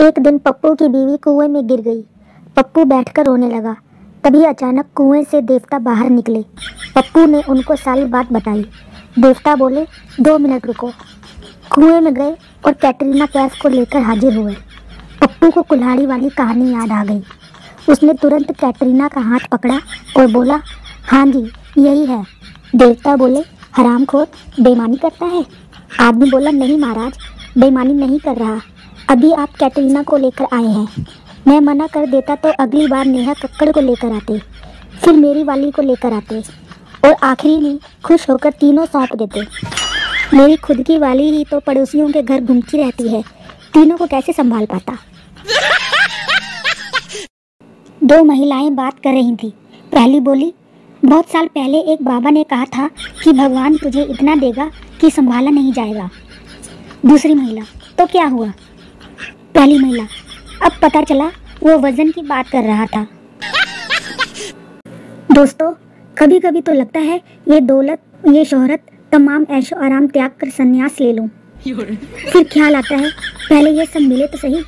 एक दिन पप्पू की बीवी कुएँ में गिर गई। पप्पू बैठकर रोने लगा। तभी अचानक कुएँ से देवता बाहर निकले। पप्पू ने उनको सारी बात बताई। देवता बोले, दो मिनट रुको। कुएँ में गए और कैटरीना कैफ को लेकर हाजिर हुए। पप्पू को कुल्हाड़ी वाली कहानी याद आ गई। उसने तुरंत कैटरीना का हाथ पकड़ा और बोला हाँ जी, यही है। देवता बोले हराम खोर बेईमानी करता है? आदमी बोला, नहीं महाराज, बेईमानी नहीं कर रहा। अभी आप कैटरीना को लेकर आए हैं। मैं मना कर देता तो अगली बार नेहा कक्कड़ को लेकर आते, फिर मेरी वाली को लेकर आते, और आखिरी में खुश होकर तीनों सौंप देते। मेरी खुद की वाली ही तो पड़ोसियों के घर घूमती रहती है, तीनों को कैसे संभाल पाता? दो महिलाएँ बात कर रही थी। पहली बोली, बहुत साल पहले एक बाबा ने कहा था कि भगवान तुझे इतना देगा कि संभाला नहीं जाएगा। दूसरी महिला तो क्या हुआ? पहली महिला। अब पता चला वो वज़न की बात कर रहा था। दोस्तों कभी कभी तो लगता है ये दौलत, ये शोहरत, तमाम ऐशो आराम त्याग कर संन्यास ले लूँ। फिर ख्याल आता है, पहले ये सब मिले तो सही